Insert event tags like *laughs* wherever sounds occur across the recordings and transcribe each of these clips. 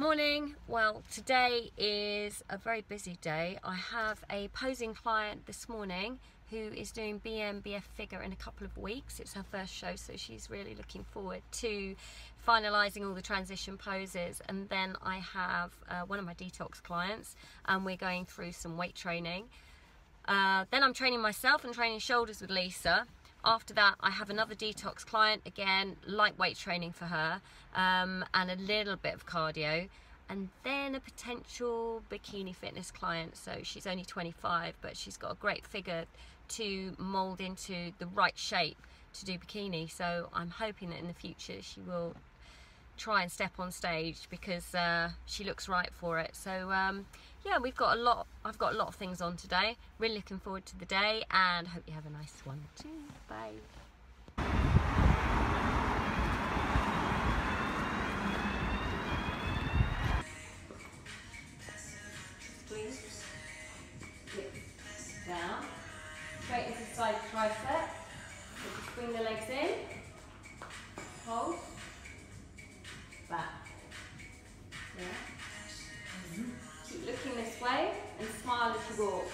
Morning. Well, today is a very busy day. I have a posing client this morning who is doing BNBF figure in a couple of weeks. It's her first show, so she's really looking forward to finalising all the transition poses. And then I have uh, one of my detox clients, and we're going through some weight training. Uh, then I'm training myself and training shoulders with Lisa. After that, I have another detox client, again, lightweight training for her, um, and a little bit of cardio. And then a potential bikini fitness client. So she's only 25, but she's got a great figure to mold into the right shape to do bikini. So I'm hoping that in the future she will try and step on stage because uh, she looks right for it. So um, yeah, we've got a lot. I've got a lot of things on today. Really looking forward to the day, and hope you have a nice one too. Bye. Down. Side tricep. Bring the legs in. Hold back. Yeah. Mm-hmm. Keep looking this way and smile as you walk.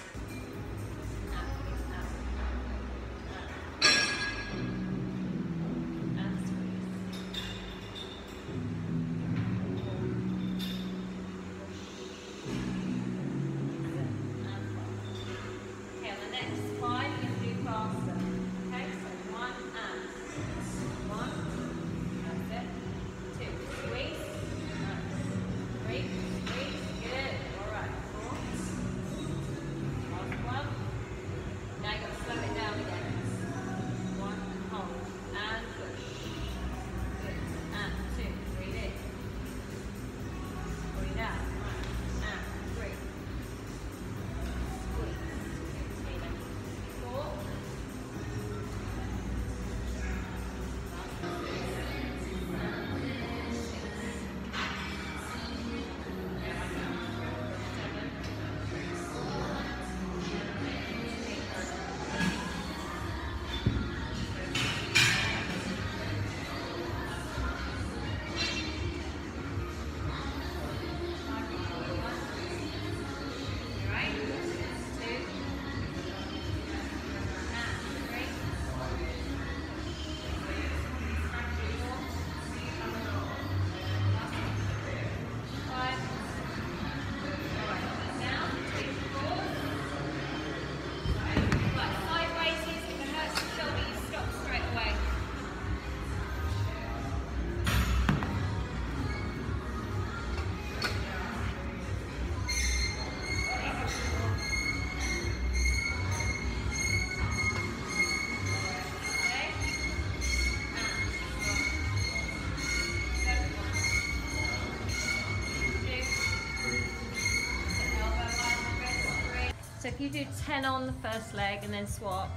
If you do 10 on the first leg and then swap.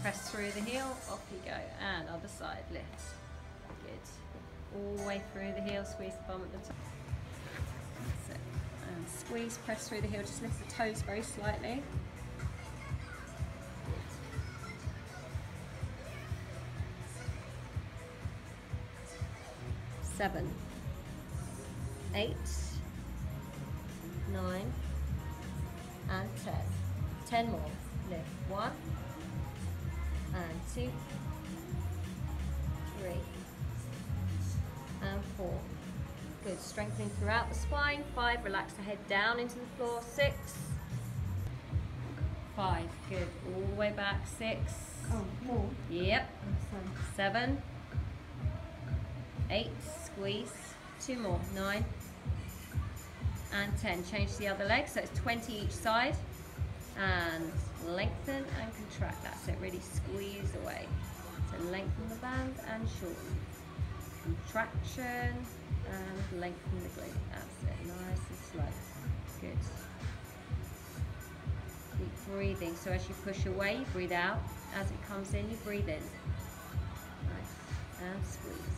Press through the heel, off you go. And other side, lift. Good. All the way through the heel, squeeze the bum at the top. That's it. And squeeze, press through the heel, just lift the toes very slightly. Seven, eight, nine, and ten. Ten more. Lift. One, and two, three, and four. Good. Strengthening throughout the spine. Five. Relax the head down into the floor. Six. Five. Good. All the way back. Six. Oh, more. Yep. Seven. Eight. Squeeze. Two more. Nine. And ten. Change to the other leg. So it's 20 each side. And lengthen and contract. That's it. Really squeeze away. So lengthen the band and shorten. Contraction and lengthen the glute. That's it. Nice and slow. Good. Keep breathing. So as you push away, you breathe out. As it comes in, you breathe in. Nice. And squeeze.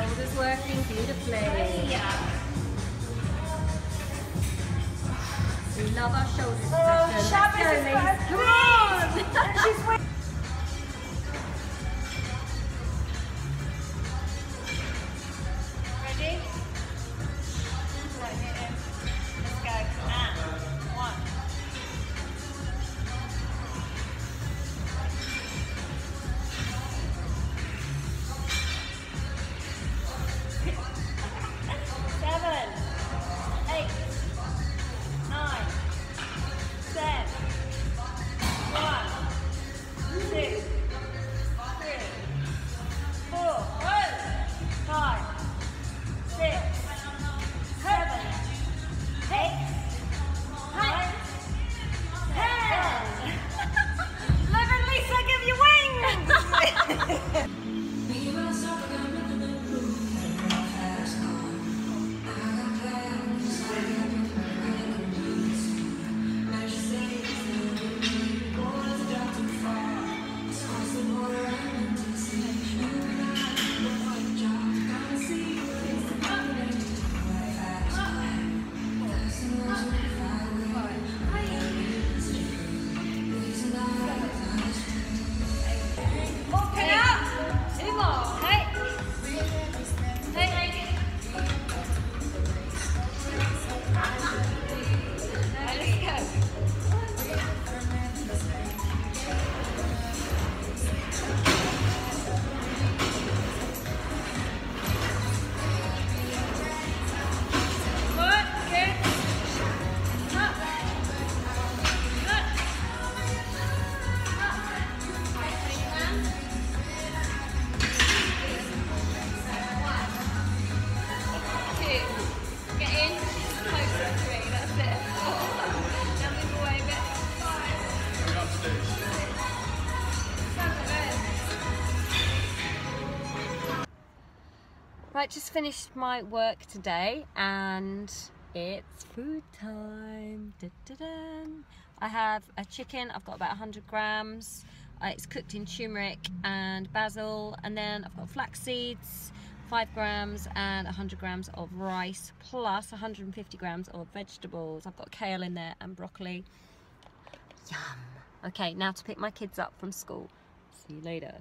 Shoulders working beautifully. We love our shoulders Oh, session. Let's is go, got. Come on! *laughs* Right, just finished my work today and it's food time. Da-da-dun. I have a chicken, I've got about 100 grams. Uh, it's cooked in turmeric and basil, and then I've got flax seeds, 5 grams, and 100 grams of rice, plus 150 grams of vegetables. I've got kale in there and broccoli. Yum. Okay, now to pick my kids up from school. See you later.